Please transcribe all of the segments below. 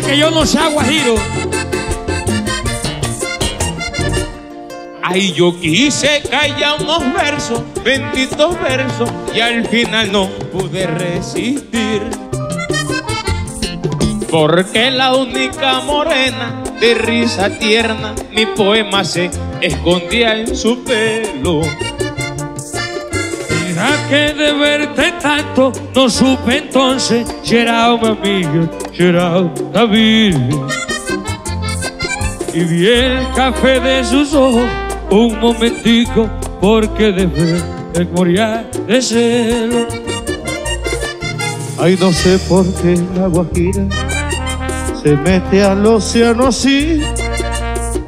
que yo no sea guajiro. Ay, yo quise callar unos versos, benditos versos, y al final no pude resistir. Porque la única morena de risa tierna, mi poema se escondía en su pelo. Mira que de verte tanto no supe entonces si era un amigo, si era David. Y vi el café de sus ojos un momentico porque de ver me moría de celo. Ay, no sé por qué la guajira se mete al océano así,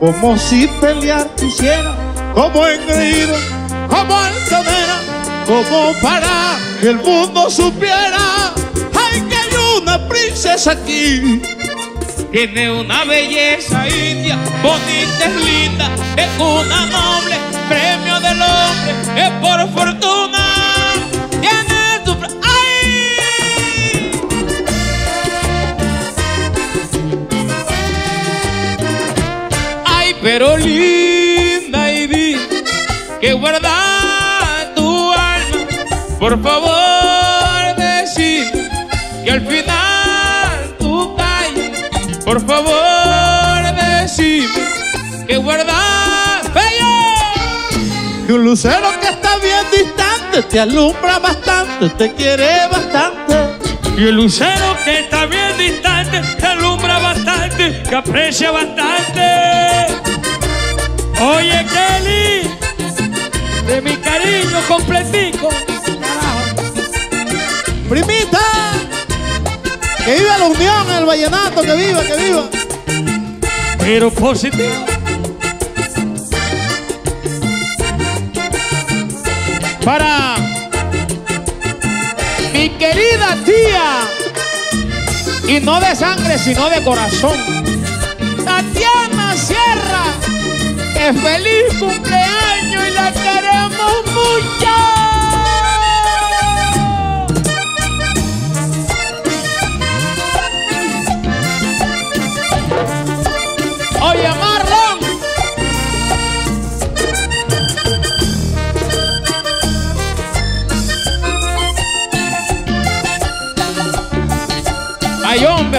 como si pelear quisiera, como engreída, como altanera, como para que el mundo supiera, ay, que hay una princesa aquí. Tiene una belleza india, bonita, es linda, es una noble, premio del hombre, es por fortuna. Tiene fr- ¡Ay! Ay, pero linda y di que guarda tu alma. Por favor, decir que al calles. Por favor, decime que guardas bello. Que un lucero que está bien distante te alumbra bastante, te quiere bastante. Y el lucero que está bien distante, que alumbra bastante, que aprecia bastante. Oye, Kelly, de mi cariño completico. Primita, que viva la unión, el vallenato, que viva, que viva. Pero positivo. Para mi querida tía, y no de sangre, sino de corazón, Tatiana Sierra, que feliz cumpleaños y la queremos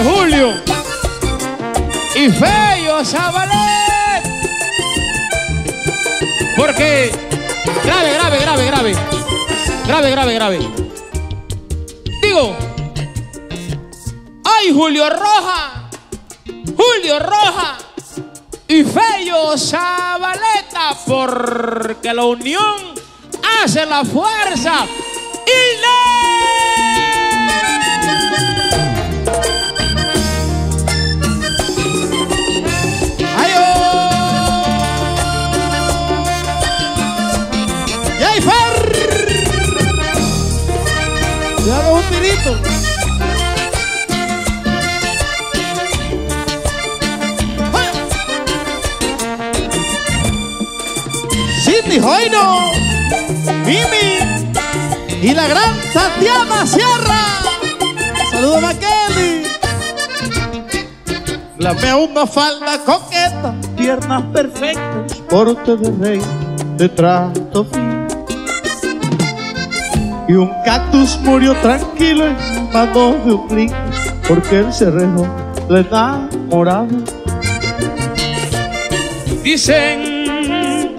Julio. Y Feyo Zabalet. Porque. Grave, grave, grave, grave. Grave, grave, grave. Digo. Ay, Julio Roja. Julio Roja y Fello Zabaleta, porque la unión hace la fuerza y le... tirito! Cindy Mimi y la gran Tatiana Sierra. Saludos Maqueli. Lamea una falda coqueta, piernas perfectas, porte de rey, de trato. Y un cactus murió tranquilo en manos de un clic, porque él se rejó le enamorado. Dicen,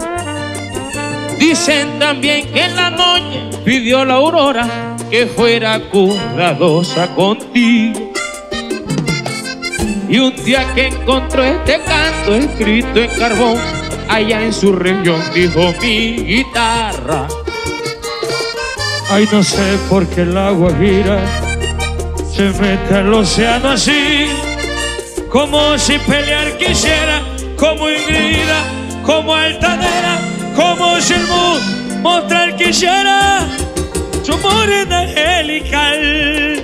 dicen también que en la noche pidió la aurora que fuera cuidadosa contigo. Y un día que encontró este canto escrito en carbón, allá en su región dijo mi guitarra. Ay, no sé por qué el agua gira, se mete al océano así, como si pelear quisiera, como ingrida, como altanera, como si el mundo mostrar quisiera su morena angelical.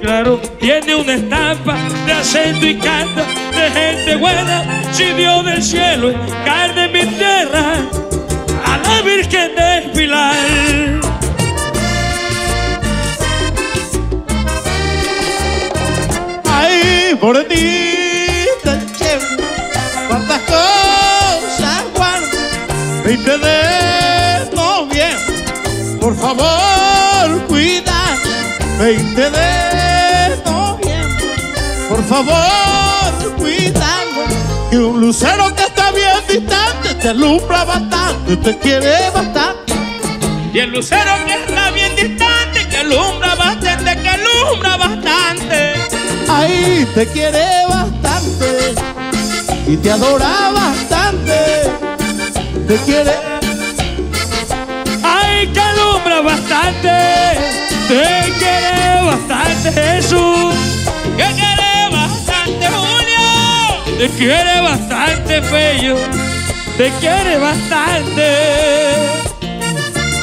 Claro, tiene una estampa de acento y canta de gente buena. Si Dios del cielo es carne en mi tierra, a la Virgen de Pilar. Ay, morenita chévere, cuántas cosas guardo. 20 de noviembre, por favor, cuida. 20 de noviembre, por favor, cuidado. Que un lucero que está bien distante te alumbra bastante, te quiere bastante. Y el lucero que está bien distante, que alumbra bastante, que alumbra bastante. Ay, te quiere bastante y te adora bastante. Te quiere. Ay, que alumbra bastante, te quiere bastante Jesús, Que quiere bastante Julio. te quiere bastante Fello, te quiere bastante.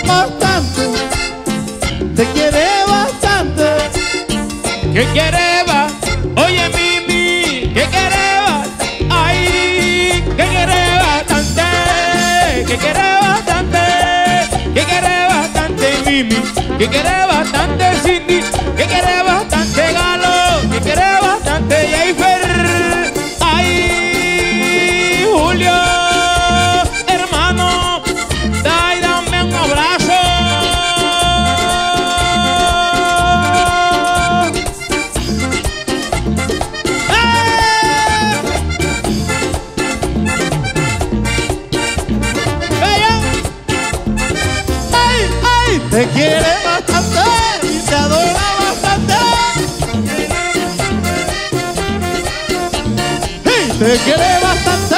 bastante, te quiere bastante. Que quiere que quiere bastante Cindy, que quiere bastante Galo, que quiere bastante Jayfer, ay, Julio, hermano, dai, dame un abrazo. Ay, ay, te quiere te quiere bastante,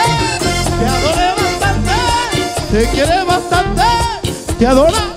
te adora bastante. Te quiere bastante, te adora.